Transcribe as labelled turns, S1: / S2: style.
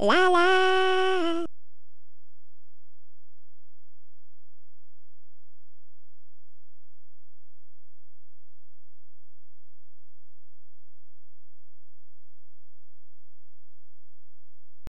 S1: La la.